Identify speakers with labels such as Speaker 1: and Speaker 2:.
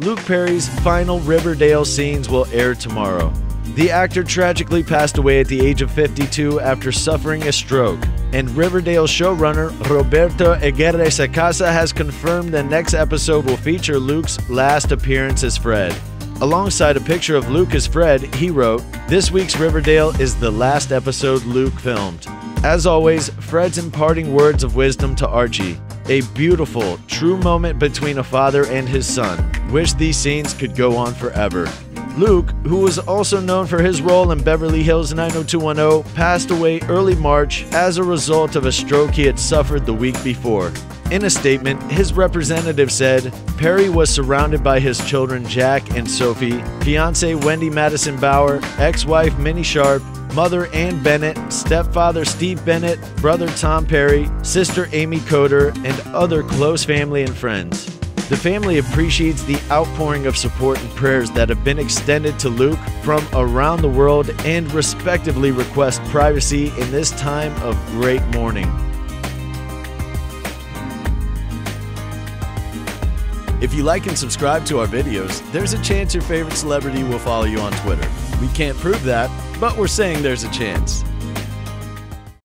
Speaker 1: Luke Perry's final Riverdale scenes will air tomorrow. The actor tragically passed away at the age of 52 after suffering a stroke, and Riverdale showrunner Roberto Aguirre Sacasa has confirmed the next episode will feature Luke's last appearance as Fred. Alongside a picture of Luke as Fred, he wrote, This week's Riverdale is the last episode Luke filmed. As always, Fred's imparting words of wisdom to Archie. A beautiful, true moment between a father and his son. Wish these scenes could go on forever. Luke, who was also known for his role in Beverly Hills 90210, passed away early March as a result of a stroke he had suffered the week before. In a statement, his representative said Perry was surrounded by his children Jack and Sophie, fiance Wendy Madison Bauer, ex wife Minnie Sharp, mother Ann Bennett, stepfather Steve Bennett, brother Tom Perry, sister Amy Coder, and other close family and friends. The family appreciates the outpouring of support and prayers that have been extended to Luke from around the world and respectively request privacy in this time of great mourning. If you like and subscribe to our videos, there's a chance your favorite celebrity will follow you on Twitter. We can't prove that, but we're saying there's a chance.